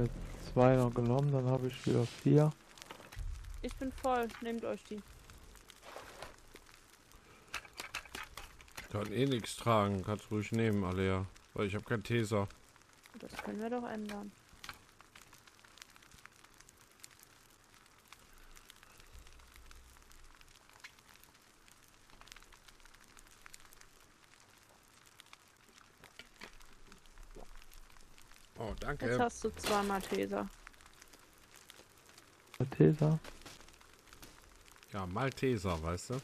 habe jetzt zwei noch genommen, dann habe ich wieder vier. Ich bin voll. Nehmt euch die. Kann eh nichts tragen. Kannst ruhig nehmen, Alea. Weil ich habe keinen Taser. Das können wir doch ändern. Oh, Jetzt hast du zweimal Taser. Malteser. Ja, Malteser, weißt du?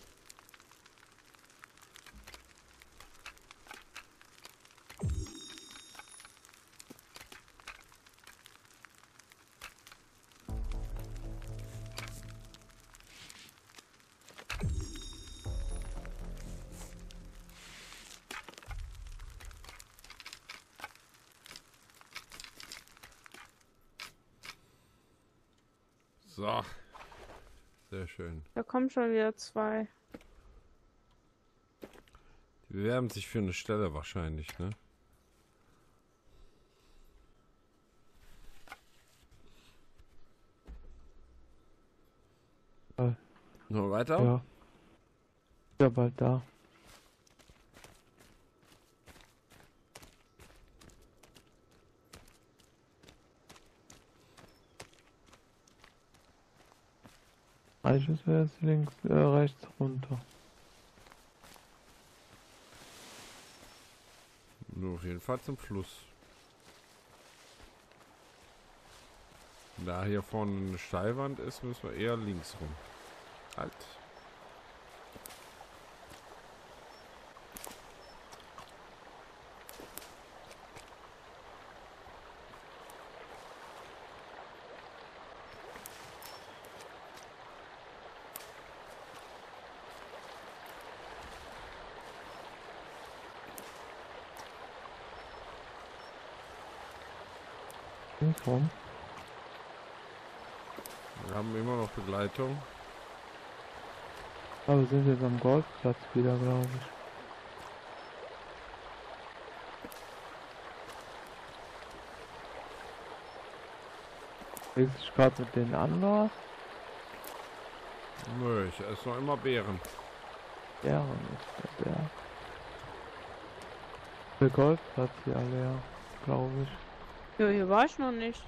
So. Sehr schön. Da kommen schon wieder zwei. Die bewerben sich für eine Stelle wahrscheinlich, ne? Äh, Nur weiter? Ja. Ja, bald da. Eigentlich müssen jetzt links, äh, rechts runter. Nur auf jeden Fall zum Fluss. Da hier vorne eine Steilwand ist, müssen wir eher links rum. Halt. Rum. Wir haben immer noch Begleitung. Aber wir sind jetzt am Golfplatz wieder, glaube ich. Legst dich gerade mit denen an, oder? Nö, ich esse noch immer Beeren. Bären ist der Bär. Der Golfplatz hier leer, glaube ich. Jo, hier war ich noch nicht.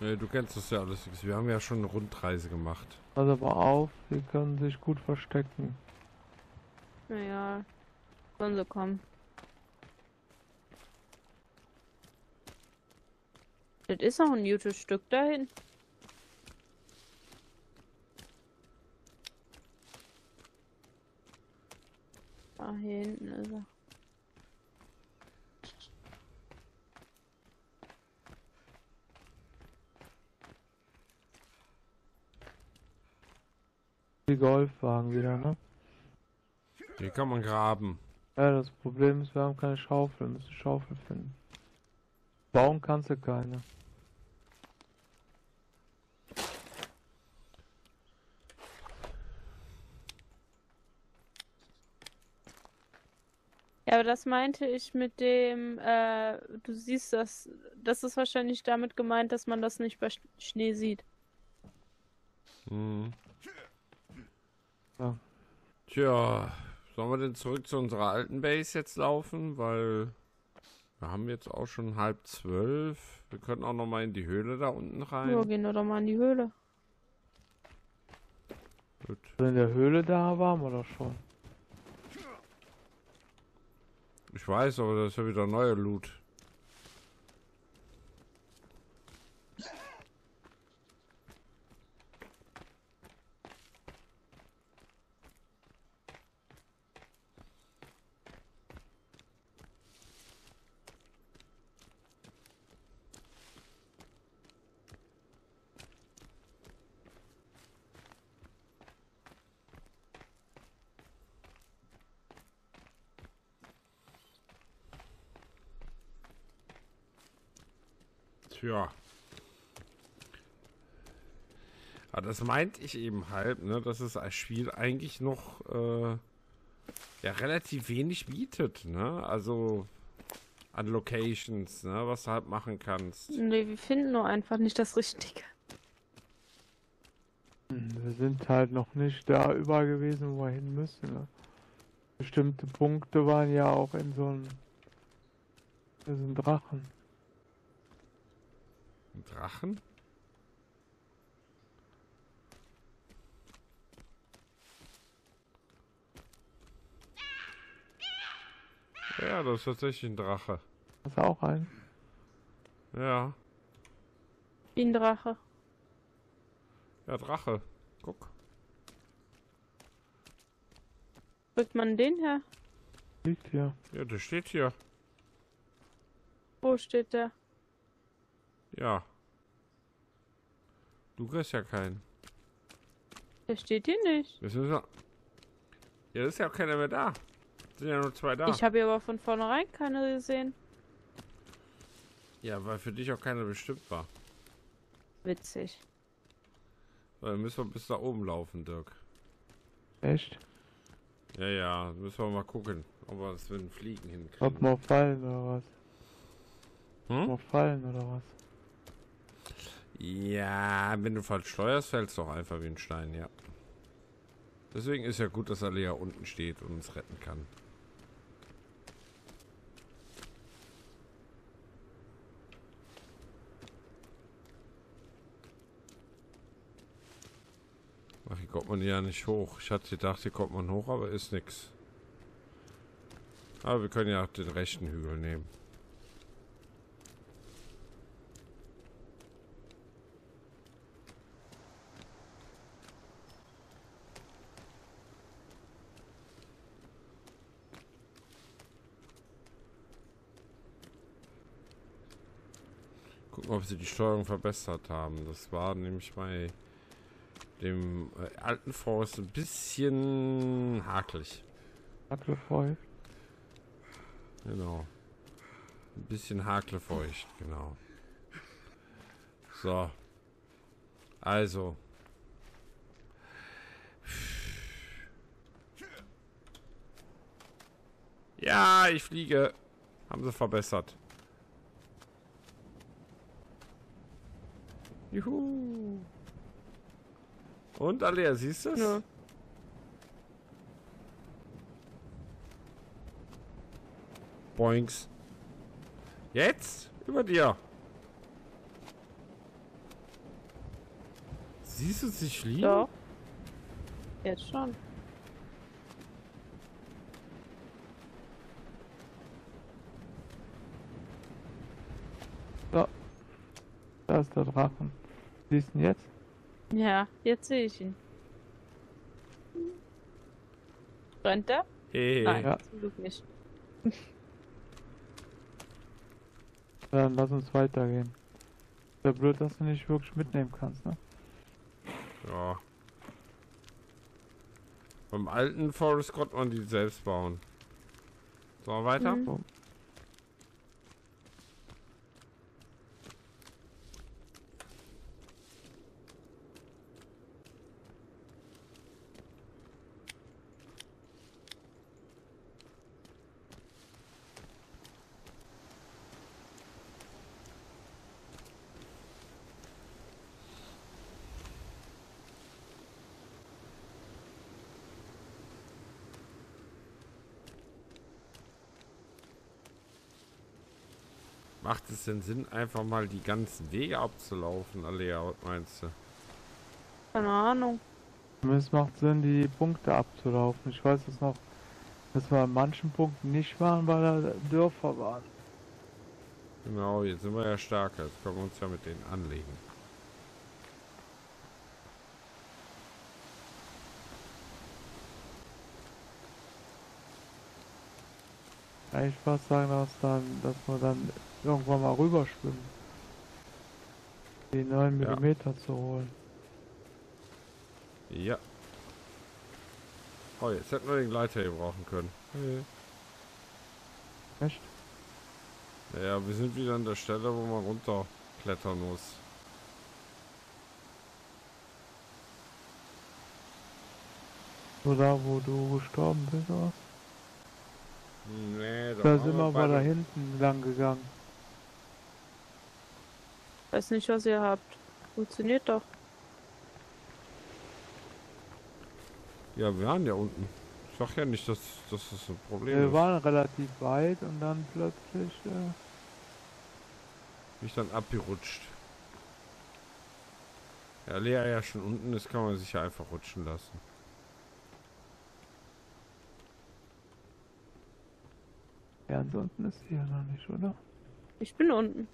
Nee, du kennst das ja alles. Wir haben ja schon eine Rundreise gemacht. Pass aber auf, sie können sich gut verstecken. Naja. Sollen sie kommen. Das ist auch ein gutes Stück dahin. Ah, hier hinten ist er. Die Golfwagen wieder, ne? Hier kann man graben. Ja, das Problem ist, wir haben keine Schaufel, wir müssen Schaufel finden. Bauen kannst du keine. Ja, aber das meinte ich mit dem, äh, du siehst das, das ist wahrscheinlich damit gemeint, dass man das nicht bei Sch- Schnee sieht. Hm. Ja. Tja, sollen wir denn zurück zu unserer alten Base jetzt laufen? Weil wir haben jetzt auch schon halb zwölf. Wir könnten auch noch mal in die Höhle da unten rein. Ja, gehen wir doch mal in die Höhle. Gut. In der Höhle da waren wir doch schon. Ich weiß, aber das ist ja wieder neue Loot. Tja. Aber das meinte ich eben halt, ne, dass es als Spiel eigentlich noch äh, ja relativ wenig bietet, ne? Also an Locations, ne, was du halt machen kannst. Nee, wir finden nur einfach nicht das Richtige. Wir sind halt noch nicht da überall gewesen, wo wir hin müssen. Ne? Bestimmte Punkte waren ja auch in so einem Drachen. Ein Drachen? Ja, das ist tatsächlich ein Drache. Hast du auch einen? Ja, Wie ein Drache. ja, Drache. Guck. Kriegt man den her? Liegt hier. Ja, der steht hier. Wo steht der? Ja. Du kriegst ja keinen. Der steht hier nicht. Das müssen wir... Ja, ist ja auch keiner mehr da. Sind ja nur zwei da. Ich habe hier aber von vornherein keine gesehen. Ja, weil für dich auch keiner bestimmt war. Witzig. Weil müssen wir bis da oben laufen, Dirk. Echt? Ja, ja, müssen wir mal gucken, ob wir das mit dem Fliegen Ob hinkriegen. wir fallen oder was? Hm? Ob wir fallen oder was? Ja, wenn du falsch steuerst, fällst du auch einfach wie ein Stein, ja. Deswegen ist ja gut, dass Alea unten steht und uns retten kann. Ach, hier kommt man ja nicht hoch. Ich hatte gedacht, hier kommt man hoch, aber ist nix. Aber wir können ja auch den rechten Hügel nehmen. Gucken, ob sie die Steuerung verbessert haben. Das war nämlich bei dem äh, alten Forst ein bisschen hakelig. Hakelfeucht. Genau. Ein bisschen hakelfeucht, genau. So. Also. Ja, ich fliege. Haben sie verbessert. Juhu. Und Alea, siehst du es? Nö. Boinks. Jetzt? Über dir. Siehst du sich fliegen? Doch. Jetzt schon. Da ist der Drachen. Siehst du ihn jetzt? Ja, jetzt sehe ich ihn. Brennt der? Hey. Nein, Ja. zum Glück nicht. Dann lass uns weitergehen. Wäre blöd, dass du nicht wirklich mitnehmen kannst, ne? Ja. Beim alten Forest konnte man die selbst bauen. So, weiter? Mhm. Macht es denn Sinn, einfach mal die ganzen Wege abzulaufen, Alea, was meinst du? Keine Ahnung. Es macht Sinn, die Punkte abzulaufen. Ich weiß es noch, dass wir an manchen Punkten nicht waren, weil da Dörfer waren. Genau, jetzt sind wir ja stärker. Jetzt können wir uns ja mit denen anlegen. Eigentlich fast sagen, dass, dann, dass wir dann irgendwann mal rüberschwimmen. Die 9 Ja. mm zu holen. Ja. Oh, jetzt hätten wir den Gleiter hier brauchen können. Echt? Ja, wir sind wieder an der Stelle, wo man runterklettern muss. So da, wo du gestorben bist, oder? Nee, da, sind wir aber beide- da hinten lang gegangen. Weiß nicht, was ihr habt. Funktioniert doch. Ja, wir waren ja unten. Ich sag ja nicht, dass, dass das ein Problem Wir ist. waren relativ weit und dann plötzlich, äh, Bin ich dann abgerutscht. Ja, Lea ja schon unten ist, kann man sich ja einfach rutschen lassen. Ja, ansonsten ist sie ja noch nicht, oder? Ich bin unten.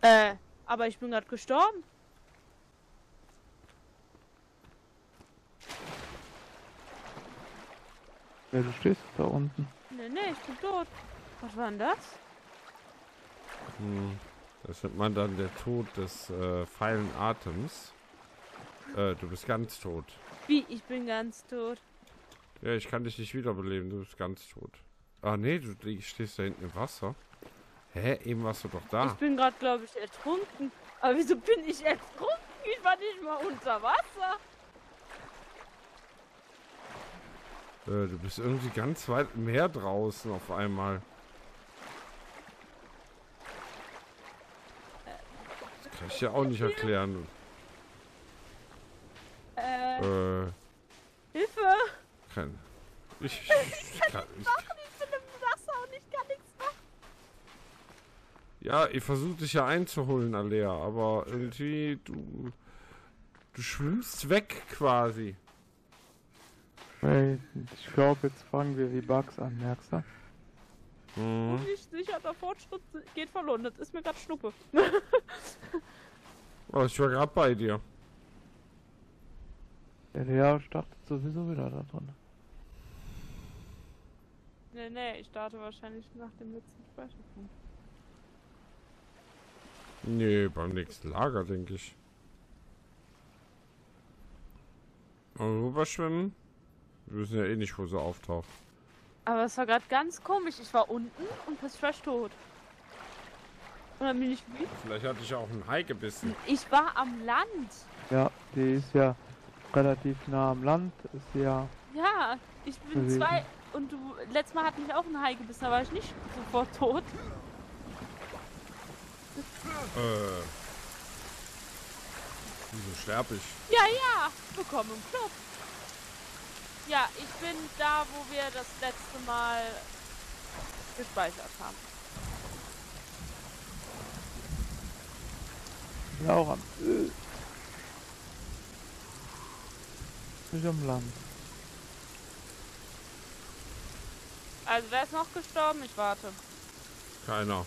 Äh, aber ich bin gerade gestorben. Ja, du stehst da unten. Nee, nee, ich bin tot. Was war denn das? Hm. Das nennt man dann der Tod des äh, feilen Atems. Äh, du bist ganz tot. Wie? Ich bin ganz tot. Ja, ich kann dich nicht wiederbeleben, du bist ganz tot. Ah nee, du stehst da hinten im Wasser. Hä, eben warst du doch Ich da. bin gerade, glaube ich, ertrunken. Aber wieso bin ich ertrunken? Ich war nicht mal unter Wasser. Äh, du bist irgendwie ganz weit im Meer draußen auf einmal. Das kann ich dir auch nicht erklären. Äh, Äh, Hilfe! Kein. Ich, ich, kann, ich, Ich bin im Wasser und ich kann nichts machen. ja, ich versuche dich ja einzuholen, Alea, aber irgendwie du. Du schwimmst weg quasi. Ey, ich glaube, jetzt fangen wir wie Bugs an, merkst du? Mhm. Nicht sicher, der Fortschritt geht verloren. Das ist mir gerade Schnuppe. Oh, ich war gerade bei dir. Der Lea startet sowieso wieder da drin. Nee, nee, ich starte wahrscheinlich nach dem letzten Speicherpunkt. Nee, beim nächsten Lager, denke ich. Mal rüberschwimmen? Wir wissen ja eh nicht, wo sie auftaucht. Aber es war gerade ganz komisch. Ich war unten und war ich tot. Und dann bin ich wie? Vielleicht hatte ich auch einen Hai gebissen. Ich war am Land. Ja, die ist ja relativ nah am Land, ist ja. Ja, ich bin Gewesen. zwei. Und du, letztes Mal hat mich auch ein Hai gebissen, da war ich nicht sofort tot. Äh. Wieso sterb ich? Ja, ja, willkommen im Club. Ja, ich bin da, wo wir das letzte Mal gespeichert haben. Ja, auch am. Äh, nicht am Land. Also, wer ist noch gestorben? Ich warte. Keiner.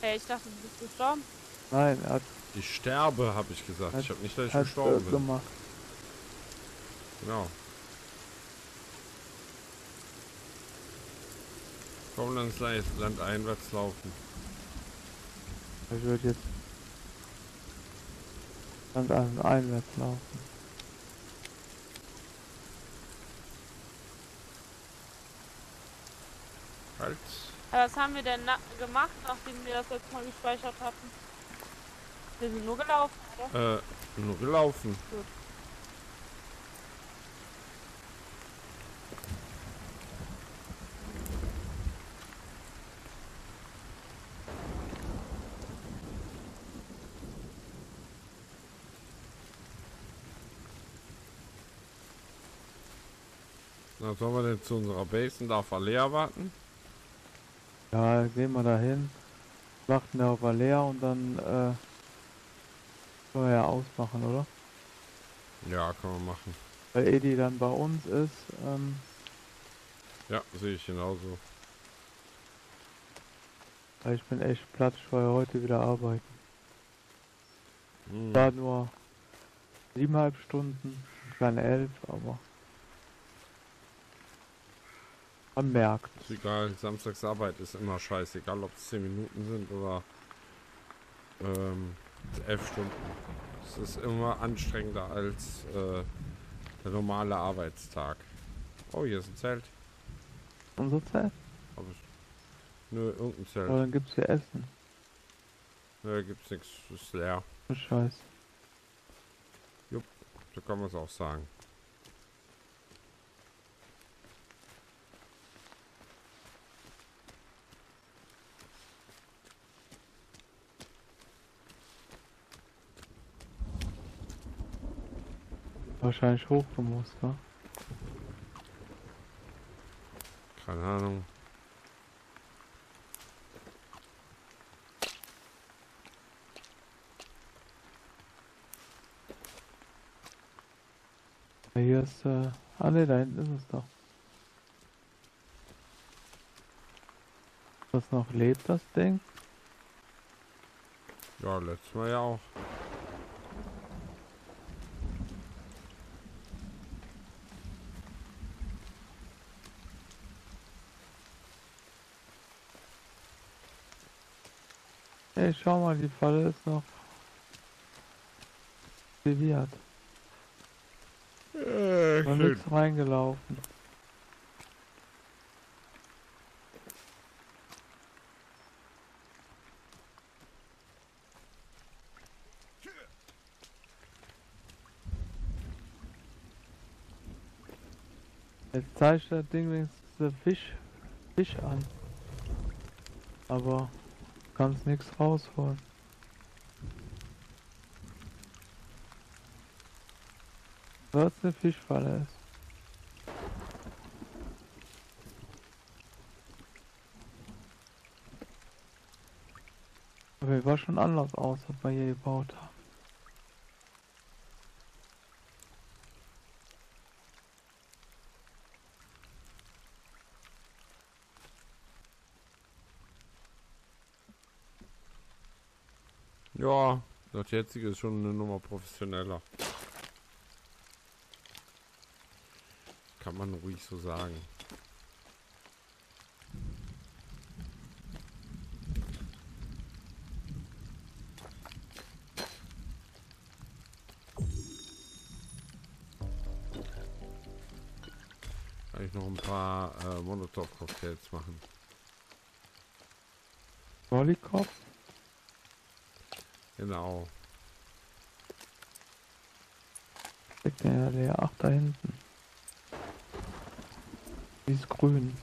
Hey, ich dachte, du bist gestorben. Nein, er hat, Ich sterbe, habe ich gesagt. Ich habe nicht, dass ich hat äh, gestorben bin. gemacht. Genau. Komm, dann ins Land Land einwärts laufen. Ich würde jetzt Land ein, einwärts laufen. Halt. Aber was haben wir denn gemacht, nachdem wir das letzte Mal gespeichert hatten? Wir sind nur gelaufen, oder? Äh, nur gelaufen. Gut. Na, sollen wir denn zu unserer Base und da auf Alea warten? Ja, gehen wir da hin. Warten wir auf Alea und dann äh, können wir ja ausmachen, oder? Ja, können wir machen. Weil Edi dann bei uns ist. Ähm, Ja, sehe ich genauso. ich bin echt platt, ich war ja heute wieder arbeiten. Hm. War nur siebeneinhalb Stunden, keine elf, aber man merkt. Ist egal, Samstagsarbeit ist immer scheiße, egal ob es 10 Minuten sind oder ähm, 11 Stunden. Es ist immer anstrengender als äh, der normale Arbeitstag. Oh, hier ist ein Zelt. Unsere Zeit. Aber es, nö, irgendein Zelt. Aber dann gibt's hier Essen. Nö, gibt's nichts, ist leer. Scheiße. So kann man es auch sagen. Wahrscheinlich hochgemusst, ne? Keine Ahnung. Hier ist, äh, ah ne, da hinten ist es doch. Was noch lebt, das Ding? Ja, letztes Mal ja auch. Ey, schau mal, die Falle ist noch aktiviert. Äh, Noch schön. nichts reingelaufen. Jetzt zeigt das Ding wenigstens der Fisch, Fisch an. Aber kannst nichts rausholen. Was eine Fischfalle ist. Aber die war schon anders aus, was wir hier gebaut haben. Ja, das jetzige ist schon eine Nummer professioneller. Kann man ruhig so sagen. Kann ich noch ein paar äh, Molotov-Cocktails machen. Lollikopf? Genau. Steckt der leer. Ach, da hinten. Die ist grün.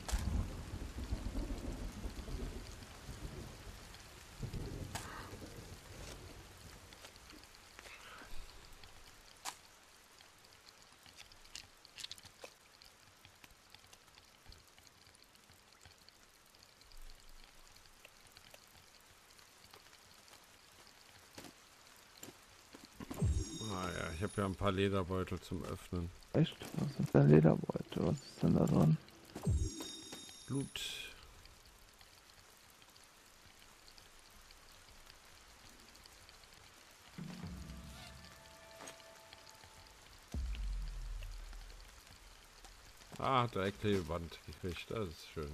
Ah ja, ich habe ja ein paar Lederbeutel zum Öffnen. Echt? Was ist der Lederbeutel? Was ist denn da drin? Blut. Ah, direkt Klebeband gekriegt. Das ist schön.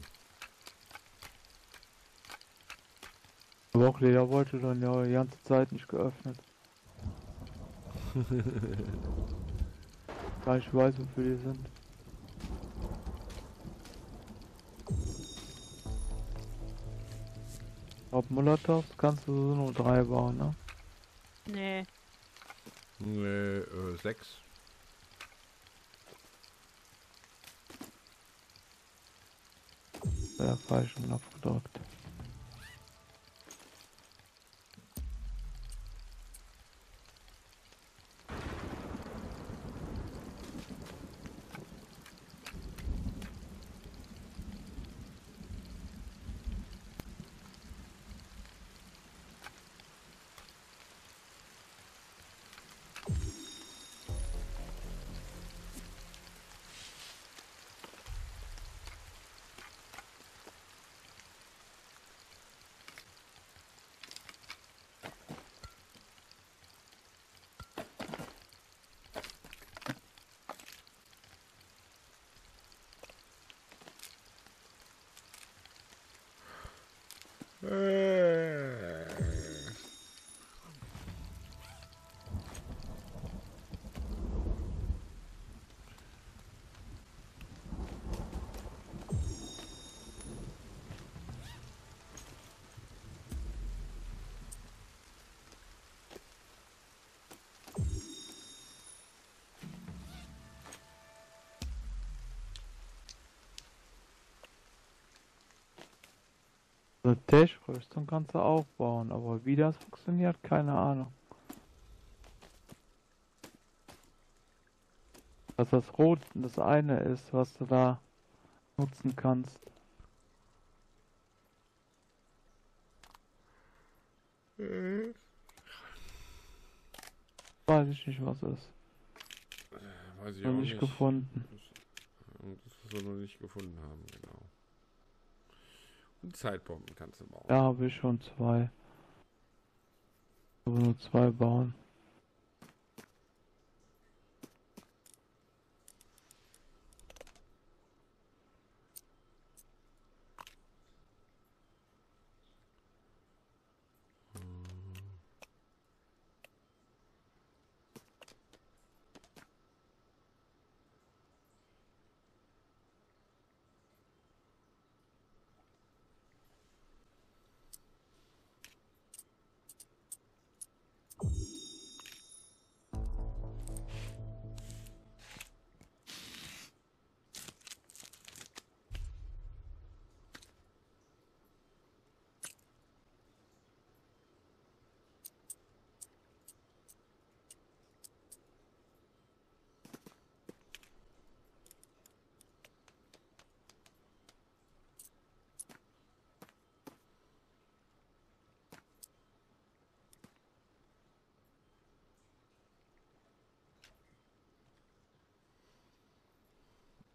Aber auch Lederbeutel dann ja die ganze Zeit nicht geöffnet. Weil ich weiß, wofür die sind. Ob Molotovs kannst du so nur drei bauen, ne? Nee. Nee, äh, sechs. Ja, falschen Knopf gedrückt. Uh... So Tischrüstung kannst du aufbauen, aber wie das funktioniert, keine Ahnung. Dass das Rot das eine ist, was du da nutzen kannst. Weiß ich nicht, was ist. Weiß ich Noch nicht nicht. gefunden. Und das, was wir noch nicht gefunden haben, genau. Zeitbomben kannst du bauen. Ja, habe ich schon zwei. Aber nur zwei bauen.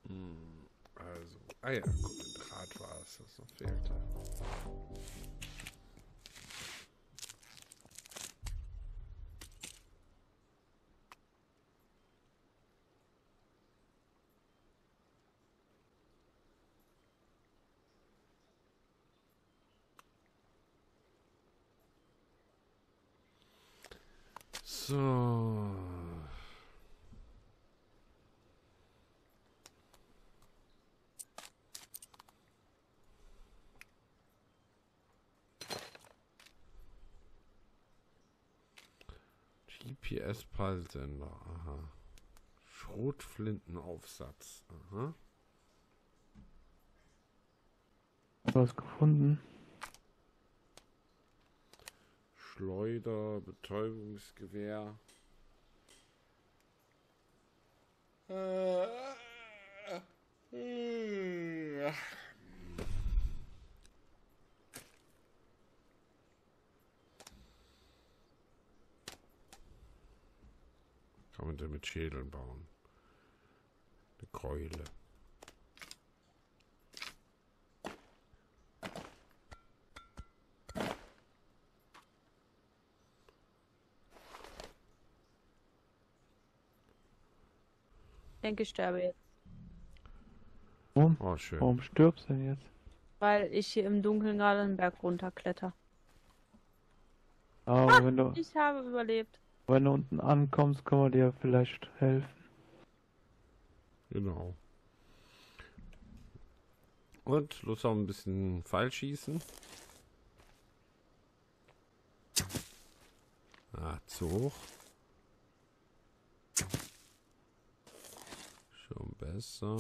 Hm, Also, ah ja, guck, ein Draht war es, das noch fehlte. So. GPS-Peilsender, aha. Schrotflintenaufsatz, aha. Was gefunden? Schleuder, Betäubungsgewehr. Kann man denn mit Schädeln bauen? Eine Keule. Ich denke, ich sterbe jetzt. Warum? Oh, schön. Warum stirbst du denn jetzt? Weil ich hier im Dunkeln gerade einen Berg runterkletter. Aber wenn du, Ich habe überlebt. Wenn du unten ankommst, können wir dir vielleicht helfen. Genau. Und Lust auf ein bisschen Pfeilschießen. Ah, zu hoch. Schon besser.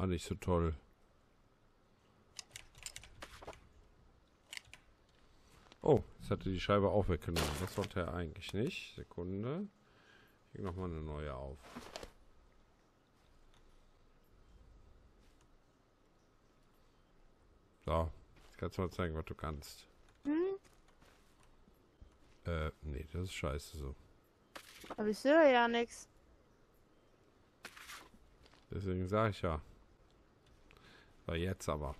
War nicht so toll. Oh, jetzt hatte die Scheibe auch weggenommen. Das wollte er eigentlich nicht. Sekunde. Ich leg noch mal eine neue auf. So, jetzt kannst du mal zeigen, was du kannst. Hm? Äh, nee, das ist scheiße so. Aber ich sehe ja nichts. Deswegen sage ich ja. So, jetzt aber.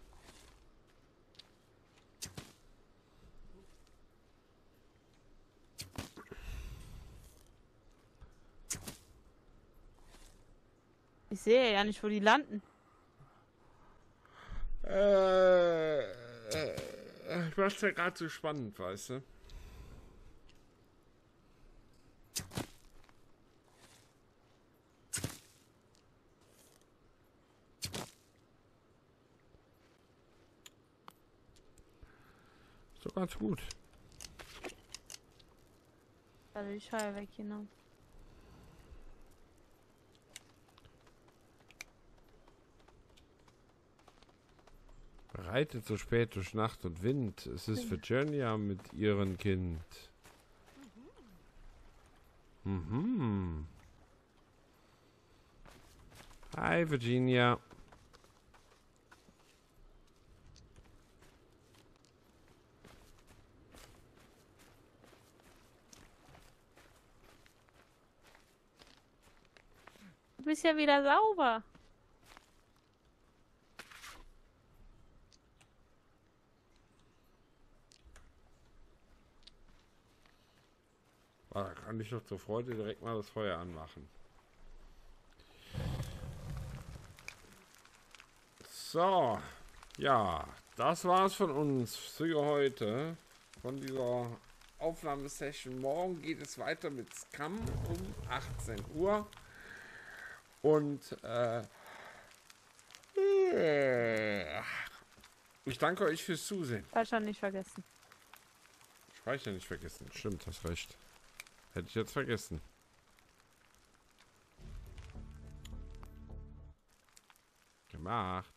Ich sehe ja nicht, wo die landen. Äh, äh, ich mach's ja gerade so spannend, weißt du? Doch ganz gut. Da die Scheibe weggenommen. reitet so spät durch Nacht und Wind. Es ist Virginia mit ihrem Kind. Mhm. Hi, Virginia. Bist ja wieder sauber. Ah, Da kann ich doch zur Freude direkt mal das Feuer anmachen. So, ja, das war's von uns für heute. Von dieser Aufnahmesession. Morgen geht es weiter mit Scam um 18 Uhr. Und äh, ich danke euch fürs Zusehen. Speichern nicht vergessen. Speicher nicht vergessen. Stimmt, hast recht. Hätte ich jetzt vergessen. Gemacht.